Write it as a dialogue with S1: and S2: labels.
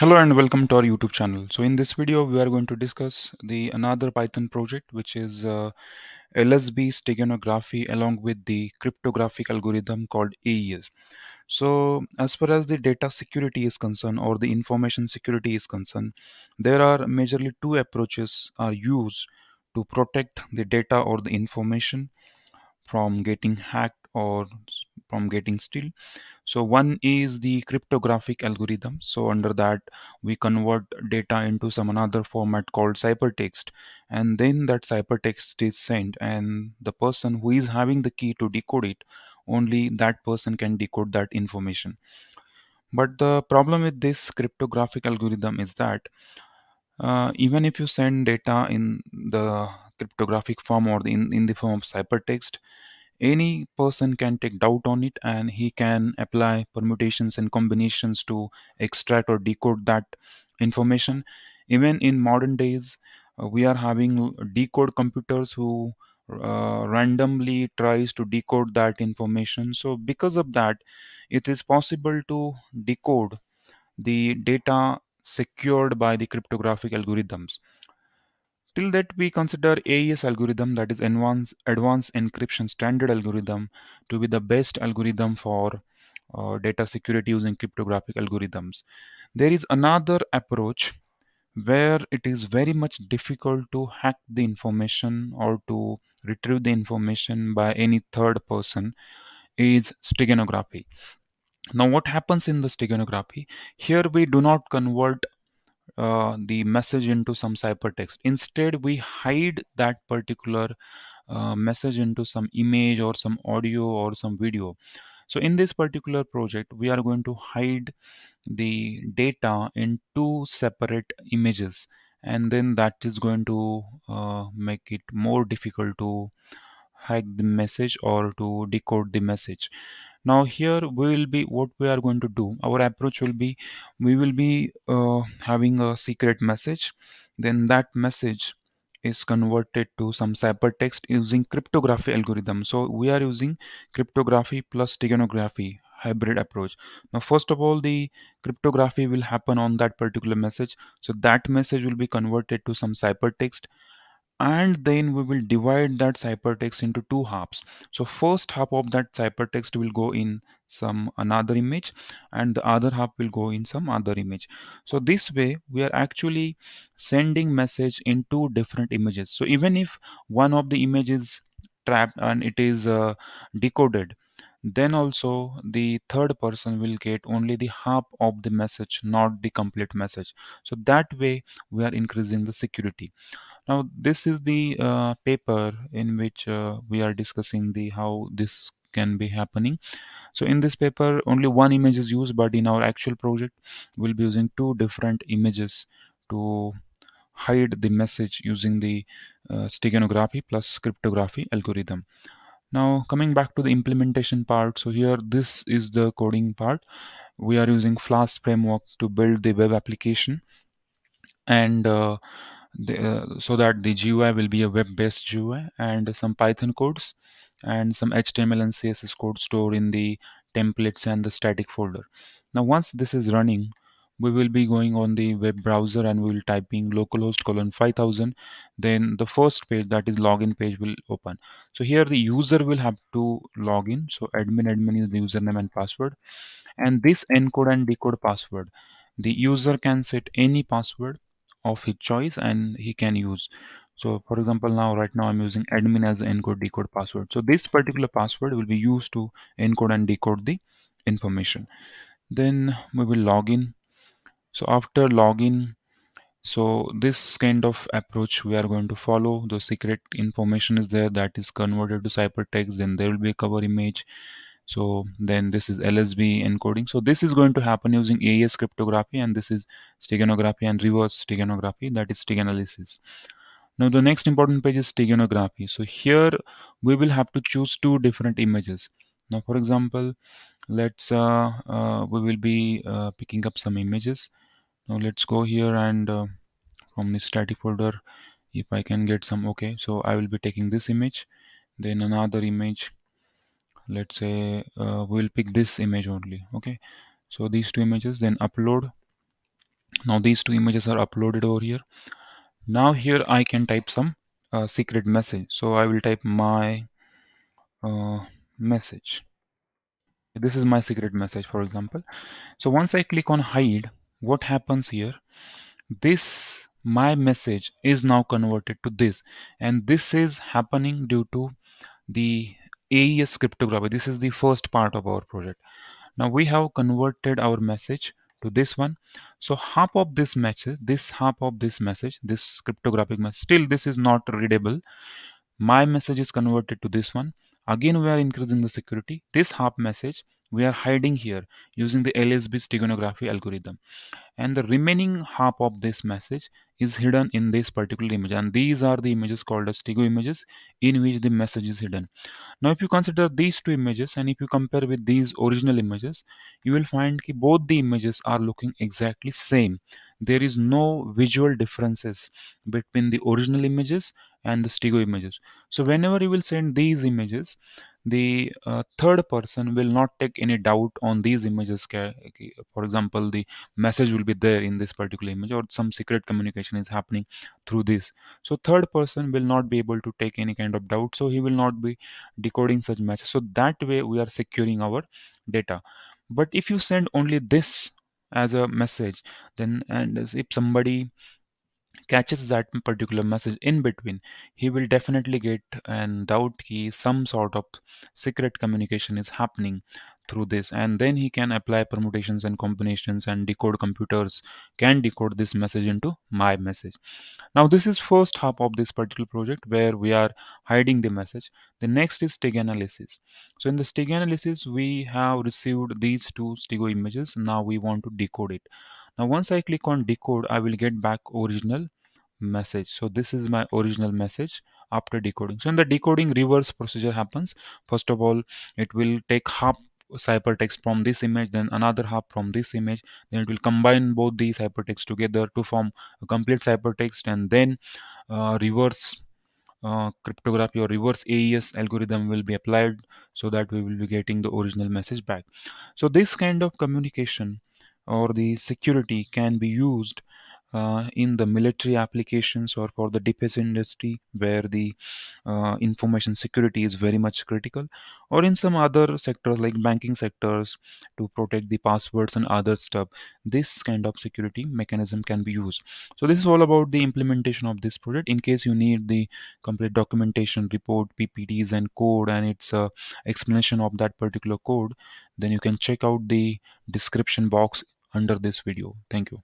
S1: Hello and welcome to our YouTube channel. So in this video, we are going to discuss the another Python project, which is uh, LSB steganography along with the cryptographic algorithm called AES. So as far as the data security is concerned or the information security is concerned, there are majorly two approaches are used to protect the data or the information from getting hacked or from getting steal so one is the cryptographic algorithm. So under that we convert data into some another format called ciphertext and then that ciphertext is sent and the person who is having the key to decode it only that person can decode that information. But the problem with this cryptographic algorithm is that uh, even if you send data in the cryptographic form or in, in the form of ciphertext any person can take doubt on it and he can apply permutations and combinations to extract or decode that information. Even in modern days uh, we are having decode computers who uh, randomly tries to decode that information. So because of that it is possible to decode the data secured by the cryptographic algorithms Till that we consider AES algorithm that is advanced, advanced encryption standard algorithm to be the best algorithm for uh, data security using cryptographic algorithms. There is another approach where it is very much difficult to hack the information or to retrieve the information by any third person is steganography. Now what happens in the steganography? Here we do not convert uh, the message into some ciphertext. Instead, we hide that particular uh, message into some image or some audio or some video. So in this particular project, we are going to hide the data in two separate images and then that is going to uh, make it more difficult to hack the message or to decode the message now here we will be what we are going to do our approach will be we will be uh, having a secret message. Then that message is converted to some ciphertext using cryptography algorithm. So we are using cryptography plus steganography hybrid approach. Now first of all the cryptography will happen on that particular message. So that message will be converted to some ciphertext and then we will divide that ciphertext into two halves. So first half of that ciphertext will go in some another image and the other half will go in some other image. So this way we are actually sending message in two different images. So even if one of the images trapped and it is uh, decoded then also the third person will get only the half of the message not the complete message. So that way we are increasing the security now this is the uh, paper in which uh, we are discussing the how this can be happening. So in this paper only one image is used but in our actual project we'll be using two different images to hide the message using the uh, steganography plus cryptography algorithm. Now coming back to the implementation part so here this is the coding part. We are using flask framework to build the web application. And uh, uh, so that the GUI will be a web-based GUI and some Python codes and some HTML and CSS code stored in the templates and the static folder. Now once this is running, we will be going on the web browser and we will typing localhost colon 5000 then the first page that is login page will open. So here the user will have to log in. So admin admin is the username and password. And this encode and decode password the user can set any password of his choice and he can use. So for example now right now i'm using admin as encode decode password. So this particular password will be used to encode and decode the information. Then we will log in. So after login so this kind of approach we are going to follow. The secret information is there that is converted to ciphertext then there will be a cover image so then this is lsb encoding. So this is going to happen using aes cryptography and this is steganography and reverse steganography that is steganalysis now the next important page is steganography. So here we will have to choose two different images. Now for example let's uh, uh, we will be uh, picking up some images. Now let's go here and uh, from the static folder if I can get some okay so I will be taking this image then another image let's say uh, we'll pick this image only okay? So these two images then upload. Now these two images are uploaded over here. Now here I can type some uh, secret message. So I will type my uh, message. This is my secret message for example. So once I click on hide what happens here? This my message is now converted to this. And this is happening due to the AES cryptography this is the first part of our project. Now we have converted our message to this one. So half of this message this half of this message this cryptographic message still this is not readable. My message is converted to this one. Again we are increasing the security. This half message we are hiding here using the LSB steganography algorithm. And the remaining half of this message is hidden in this particular image. And these are the images called as stego images in which the message is hidden. Now if you consider these two images and if you compare with these original images you will find that both the images are looking exactly same. There is no visual differences between the original images and the stego images. So whenever you will send these images the uh, third person will not take any doubt on these images for example the message will be there in this particular image or some secret communication is happening through this. So third person will not be able to take any kind of doubt so he will not be decoding such message so that way we are securing our data. But if you send only this as a message then and if somebody catches that particular message in between he will definitely get and doubt key some sort of secret communication is happening through this. And then he can apply permutations and combinations and decode computers can decode this message into my message. Now this is first half of this particular project where we are hiding the message. The next is steg analysis. So in the steg analysis we have received these two stego images. Now we want to decode it. Now once i click on decode i will get back original message. So this is my original message after decoding. So in the decoding reverse procedure happens. First of all it will take half ciphertext from this image then another half from this image. Then it will combine both these ciphertext together to form a complete ciphertext and then uh, reverse uh, cryptography or reverse AES algorithm will be applied so that we will be getting the original message back. So this kind of communication or the security can be used uh, in the military applications or for the defense industry where the uh, information security is very much critical or in some other sectors like banking sectors to protect the passwords and other stuff this kind of security mechanism can be used. So this is all about the implementation of this project. In case you need the complete documentation report ppts and code and its uh, explanation of that particular code then you can check out the description box under this video. Thank you